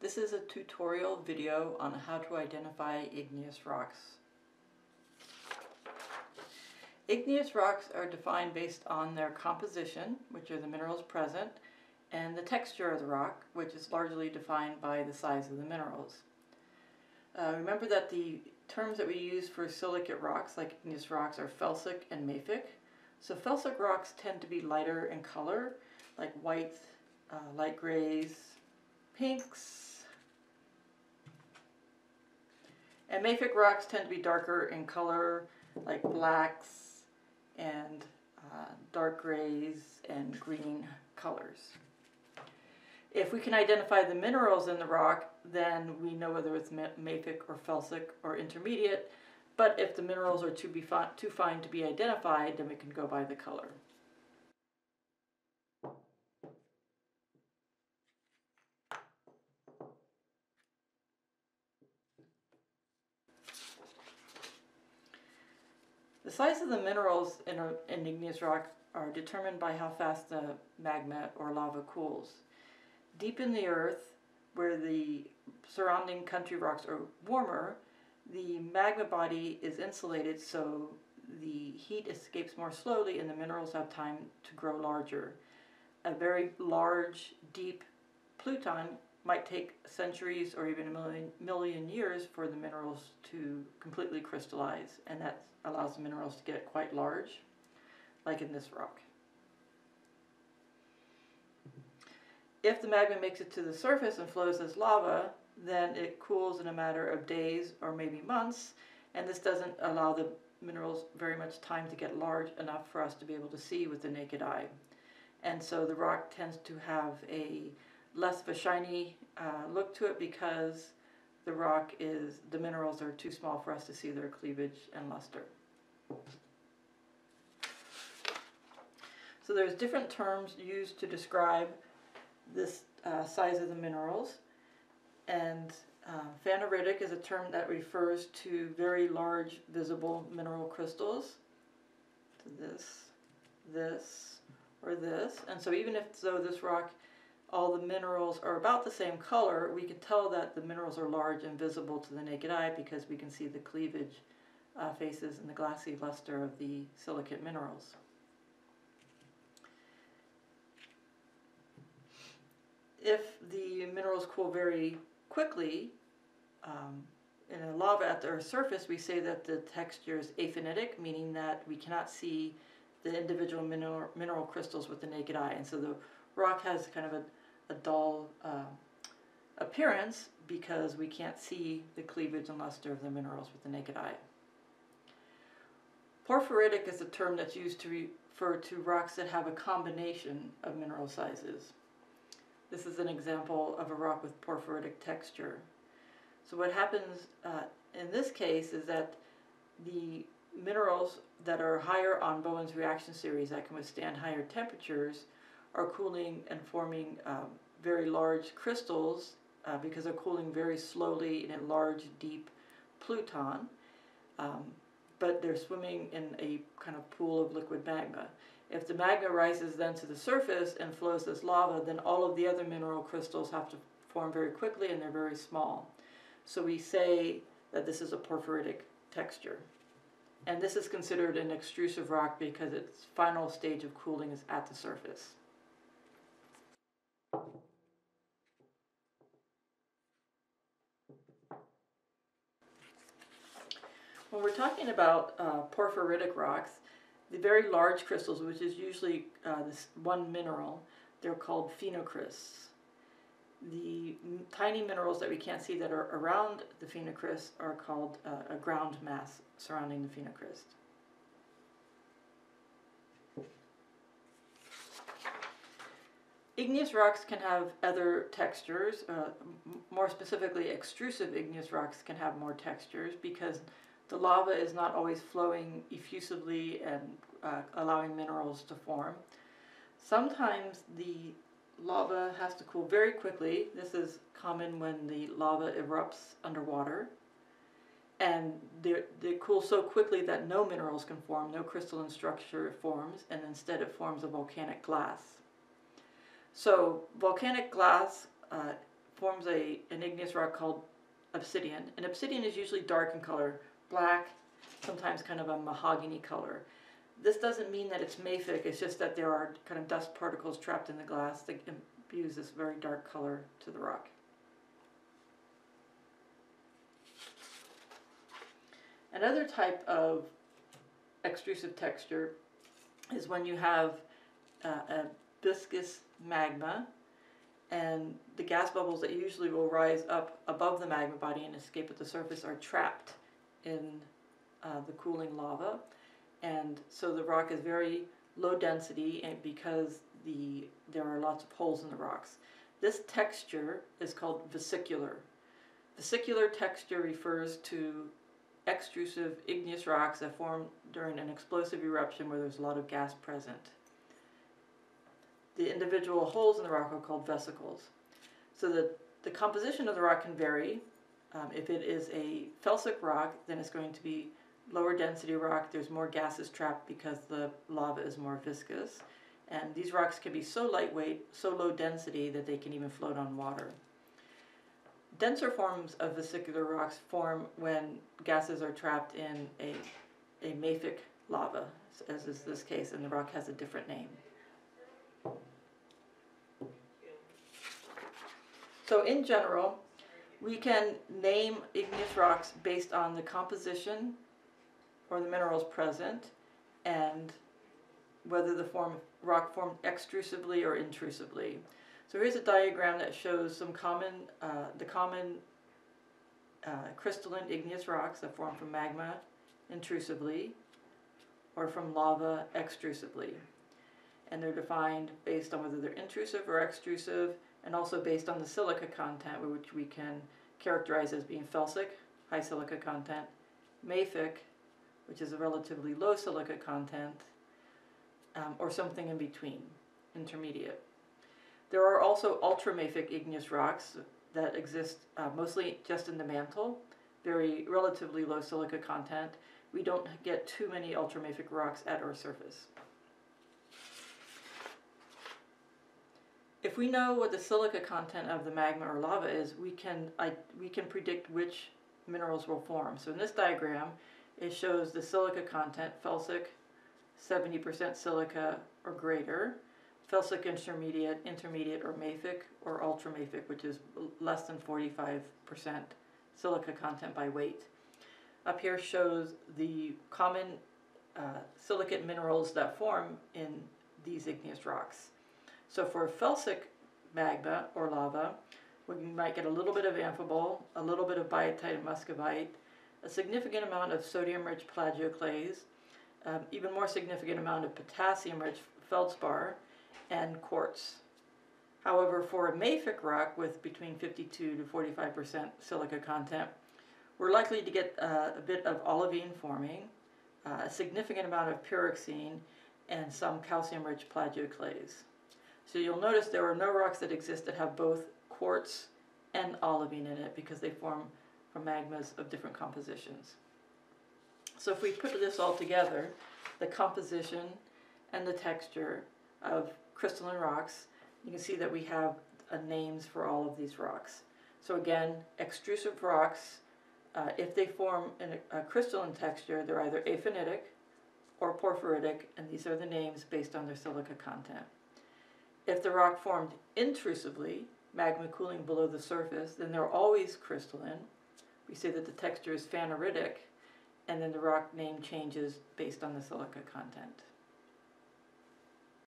This is a tutorial video on how to identify igneous rocks. Igneous rocks are defined based on their composition, which are the minerals present, and the texture of the rock, which is largely defined by the size of the minerals. Uh, remember that the terms that we use for silicate rocks, like igneous rocks, are felsic and mafic. So felsic rocks tend to be lighter in color, like whites, uh, light grays, pinks, And mafic rocks tend to be darker in color, like blacks and uh, dark grays and green colors. If we can identify the minerals in the rock, then we know whether it's mafic or felsic or intermediate. But if the minerals are too, be fi too fine to be identified, then we can go by the color. Size of the minerals in an igneous rock are determined by how fast the magma or lava cools. Deep in the earth, where the surrounding country rocks are warmer, the magma body is insulated so the heat escapes more slowly and the minerals have time to grow larger. A very large, deep pluton might take centuries or even a million, million years for the minerals to completely crystallize, and that allows the minerals to get quite large, like in this rock. If the magma makes it to the surface and flows as lava, then it cools in a matter of days or maybe months, and this doesn't allow the minerals very much time to get large enough for us to be able to see with the naked eye. And so the rock tends to have a less of a shiny uh, look to it because the rock is, the minerals are too small for us to see their cleavage and luster. So there's different terms used to describe this uh, size of the minerals. And uh, phaneritic is a term that refers to very large visible mineral crystals. To this, this, or this. And so even if so this rock all the minerals are about the same color, we can tell that the minerals are large and visible to the naked eye because we can see the cleavage uh, faces and the glassy luster of the silicate minerals. If the minerals cool very quickly, um, in a lava at their surface, we say that the texture is aphanitic, meaning that we cannot see the individual mineral, mineral crystals with the naked eye. And so the rock has kind of a a dull uh, appearance because we can't see the cleavage and luster of the minerals with the naked eye. Porphyritic is a term that's used to refer to rocks that have a combination of mineral sizes. This is an example of a rock with porphyritic texture. So what happens uh, in this case is that the minerals that are higher on Bowen's reaction series that can withstand higher temperatures are cooling and forming um, very large crystals uh, because they're cooling very slowly in a large, deep pluton. Um, but they're swimming in a kind of pool of liquid magma. If the magma rises then to the surface and flows as lava, then all of the other mineral crystals have to form very quickly and they're very small. So we say that this is a porphyritic texture. And this is considered an extrusive rock because its final stage of cooling is at the surface. When we're talking about uh, porphyritic rocks, the very large crystals, which is usually uh, this one mineral, they're called phenocrysts. The tiny minerals that we can't see that are around the phenocryst are called uh, a ground mass surrounding the phenocryst. Igneous rocks can have other textures. Uh, more specifically, extrusive igneous rocks can have more textures because the lava is not always flowing effusively and uh, allowing minerals to form. Sometimes the lava has to cool very quickly. This is common when the lava erupts underwater. And they cool so quickly that no minerals can form, no crystalline structure forms, and instead it forms a volcanic glass. So volcanic glass uh, forms a, an igneous rock called obsidian. And obsidian is usually dark in color, black, sometimes kind of a mahogany color. This doesn't mean that it's mafic, it's just that there are kind of dust particles trapped in the glass that imbues this very dark color to the rock. Another type of extrusive texture is when you have uh, a viscous magma and the gas bubbles that usually will rise up above the magma body and escape at the surface are trapped in uh, the cooling lava and so the rock is very low density and because the there are lots of holes in the rocks. This texture is called vesicular. Vesicular texture refers to extrusive igneous rocks that form during an explosive eruption where there's a lot of gas present. The individual holes in the rock are called vesicles. So the, the composition of the rock can vary. Um, if it is a felsic rock, then it's going to be lower density rock. There's more gases trapped because the lava is more viscous. And these rocks can be so lightweight, so low density that they can even float on water. Denser forms of vesicular rocks form when gases are trapped in a, a mafic lava, as is this case, and the rock has a different name. So in general, we can name igneous rocks based on the composition or the minerals present and whether the form rock formed extrusively or intrusively. So here's a diagram that shows some common, uh, the common uh, crystalline igneous rocks that form from magma intrusively or from lava extrusively. And they're defined based on whether they're intrusive or extrusive and also based on the silica content which we can characterize as being felsic, high silica content, mafic, which is a relatively low silica content, um, or something in between, intermediate. There are also ultramafic igneous rocks that exist uh, mostly just in the mantle, very relatively low silica content. We don't get too many ultramafic rocks at our surface. If we know what the silica content of the magma or lava is, we can, I, we can predict which minerals will form. So in this diagram, it shows the silica content, felsic, 70% silica or greater, felsic intermediate, intermediate or mafic, or ultramafic, which is less than 45% silica content by weight. Up here shows the common uh, silicate minerals that form in these igneous rocks. So for felsic magma or lava, we might get a little bit of amphibole, a little bit of biotite and muscovite, a significant amount of sodium-rich plagioclase, um, even more significant amount of potassium-rich feldspar, and quartz. However, for a mafic rock with between 52 to 45% silica content, we're likely to get uh, a bit of olivine forming, uh, a significant amount of pyroxene, and some calcium-rich plagioclase. So you'll notice there are no rocks that exist that have both quartz and olivine in it because they form from magmas of different compositions. So if we put this all together, the composition and the texture of crystalline rocks, you can see that we have uh, names for all of these rocks. So again, extrusive rocks, uh, if they form a crystalline texture, they're either aphanitic or porphyritic, and these are the names based on their silica content. If the rock formed intrusively, magma cooling below the surface, then they're always crystalline. We say that the texture is phaneritic, and then the rock name changes based on the silica content.